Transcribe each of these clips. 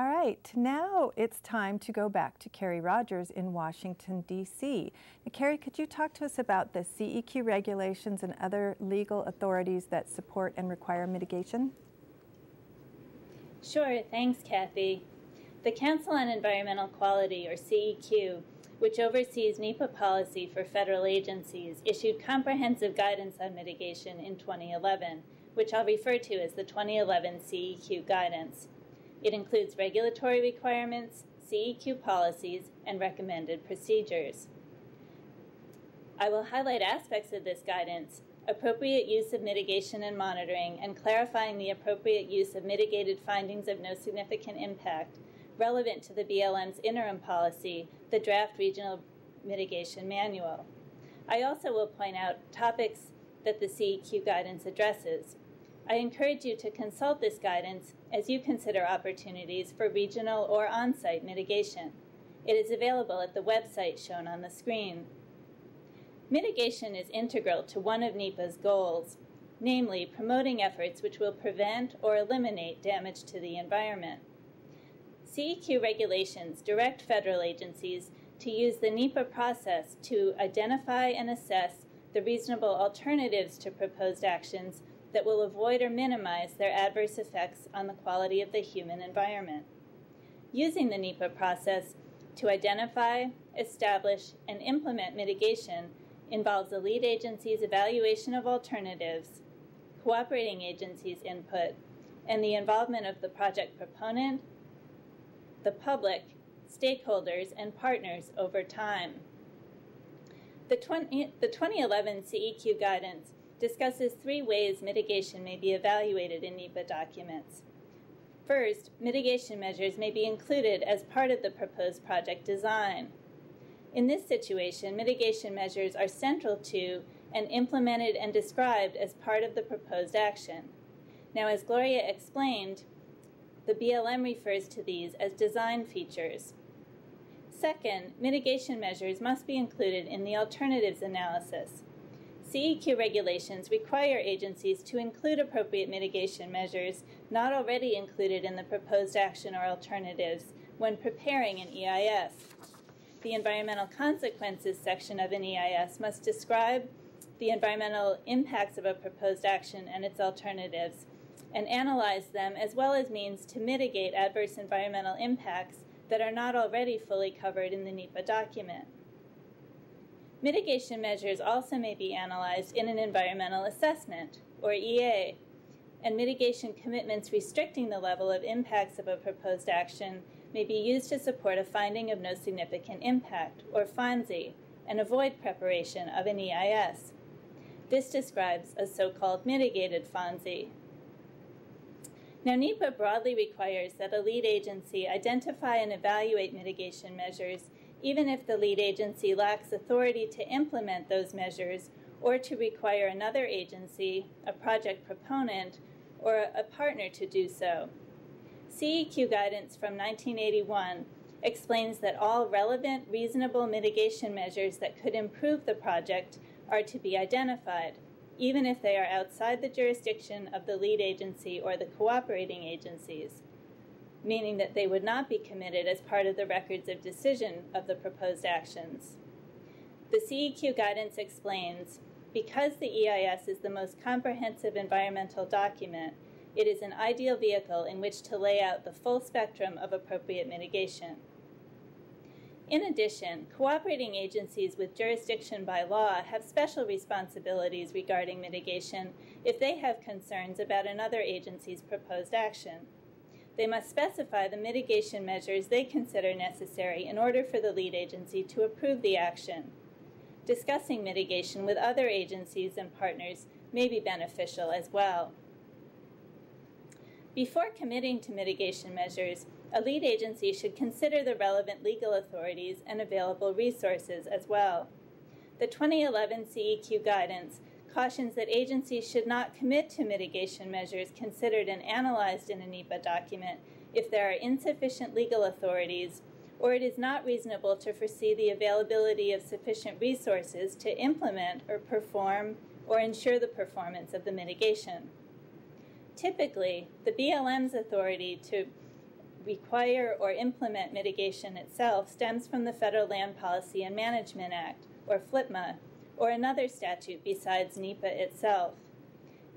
All right, now it's time to go back to Kerry Rodgers in Washington, D.C. Kerry, could you talk to us about the CEQ regulations and other legal authorities that support and require mitigation? Sure, thanks, Kathy. The Council on Environmental Quality, or CEQ, which oversees NEPA policy for federal agencies, issued comprehensive guidance on mitigation in 2011, which I'll refer to as the 2011 CEQ guidance. It includes regulatory requirements, CEQ policies, and recommended procedures. I will highlight aspects of this guidance appropriate use of mitigation and monitoring, and clarifying the appropriate use of mitigated findings of no significant impact relevant to the BLM's interim policy, the Draft Regional Mitigation Manual. I also will point out topics that the CEQ guidance addresses. I encourage you to consult this guidance as you consider opportunities for regional or on site mitigation. It is available at the website shown on the screen. Mitigation is integral to one of NEPA's goals, namely promoting efforts which will prevent or eliminate damage to the environment. CEQ regulations direct federal agencies to use the NEPA process to identify and assess the reasonable alternatives to proposed actions that will avoid or minimize their adverse effects on the quality of the human environment. Using the NEPA process to identify, establish, and implement mitigation involves the lead agency's evaluation of alternatives, cooperating agencies' input, and the involvement of the project proponent, the public, stakeholders, and partners over time. The, 20, the 2011 CEQ guidance discusses three ways mitigation may be evaluated in NEPA documents. First, mitigation measures may be included as part of the proposed project design. In this situation, mitigation measures are central to and implemented and described as part of the proposed action. Now, as Gloria explained, the BLM refers to these as design features. Second, mitigation measures must be included in the alternatives analysis. CEQ regulations require agencies to include appropriate mitigation measures not already included in the proposed action or alternatives when preparing an EIS. The environmental consequences section of an EIS must describe the environmental impacts of a proposed action and its alternatives and analyze them as well as means to mitigate adverse environmental impacts that are not already fully covered in the NEPA document. Mitigation measures also may be analyzed in an environmental assessment, or EA, and mitigation commitments restricting the level of impacts of a proposed action may be used to support a finding of no significant impact, or FONSI, and avoid preparation of an EIS. This describes a so called mitigated FONSI. Now, NEPA broadly requires that a lead agency identify and evaluate mitigation measures, even if the lead agency lacks authority to implement those measures or to require another agency, a project proponent, or a partner to do so. CEQ guidance from 1981 explains that all relevant, reasonable mitigation measures that could improve the project are to be identified even if they are outside the jurisdiction of the lead agency or the cooperating agencies, meaning that they would not be committed as part of the records of decision of the proposed actions. The CEQ guidance explains because the EIS is the most comprehensive environmental document, it is an ideal vehicle in which to lay out the full spectrum of appropriate mitigation. In addition, cooperating agencies with jurisdiction by law have special responsibilities regarding mitigation if they have concerns about another agency's proposed action. They must specify the mitigation measures they consider necessary in order for the lead agency to approve the action. Discussing mitigation with other agencies and partners may be beneficial as well. Before committing to mitigation measures, a lead agency should consider the relevant legal authorities and available resources as well. The 2011 CEQ guidance cautions that agencies should not commit to mitigation measures considered and analyzed in a NEPA document if there are insufficient legal authorities or it is not reasonable to foresee the availability of sufficient resources to implement or perform or ensure the performance of the mitigation. Typically, the BLM's authority to require or implement mitigation itself stems from the Federal Land Policy and Management Act, or FLPMA, or another statute besides NEPA itself.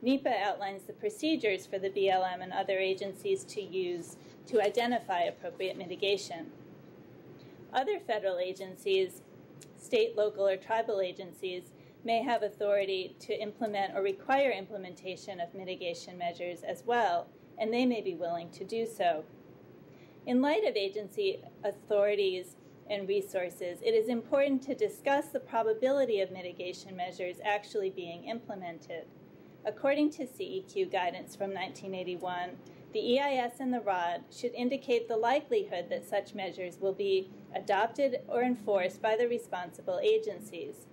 NEPA outlines the procedures for the BLM and other agencies to use to identify appropriate mitigation. Other federal agencies, state, local, or tribal agencies, may have authority to implement or require implementation of mitigation measures as well, and they may be willing to do so. In light of agency authorities and resources, it is important to discuss the probability of mitigation measures actually being implemented. According to CEQ guidance from 1981, the EIS and the ROD should indicate the likelihood that such measures will be adopted or enforced by the responsible agencies.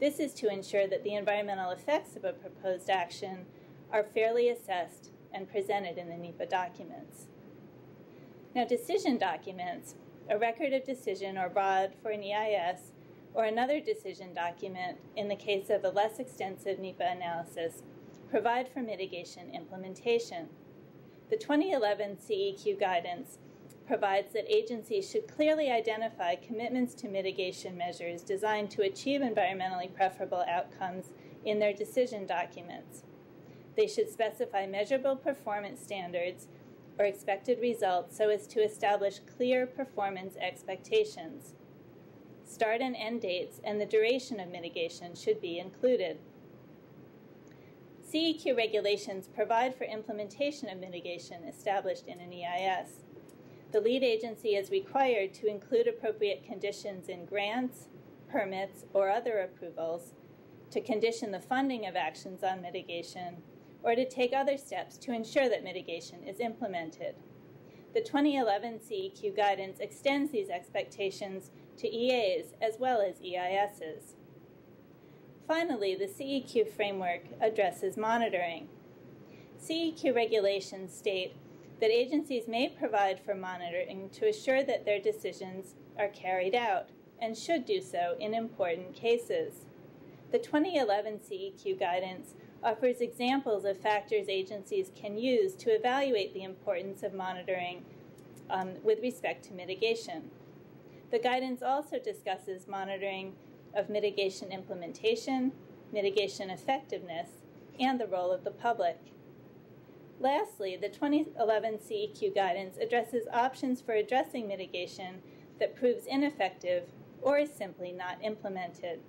This is to ensure that the environmental effects of a proposed action are fairly assessed and presented in the NEPA documents. Now, decision documents, a record of decision or ROD for an EIS, or another decision document in the case of a less extensive NEPA analysis, provide for mitigation implementation. The 2011 CEQ guidance provides that agencies should clearly identify commitments to mitigation measures designed to achieve environmentally preferable outcomes in their decision documents. They should specify measurable performance standards or expected results so as to establish clear performance expectations. Start and end dates and the duration of mitigation should be included. CEQ regulations provide for implementation of mitigation established in an EIS. The lead agency is required to include appropriate conditions in grants, permits, or other approvals, to condition the funding of actions on mitigation, or to take other steps to ensure that mitigation is implemented. The 2011 CEQ guidance extends these expectations to EAs as well as EISs. Finally, the CEQ framework addresses monitoring. CEQ regulations state that agencies may provide for monitoring to assure that their decisions are carried out and should do so in important cases. The 2011 CEQ guidance offers examples of factors agencies can use to evaluate the importance of monitoring um, with respect to mitigation. The guidance also discusses monitoring of mitigation implementation, mitigation effectiveness, and the role of the public. Lastly, the 2011 CEQ guidance addresses options for addressing mitigation that proves ineffective or is simply not implemented.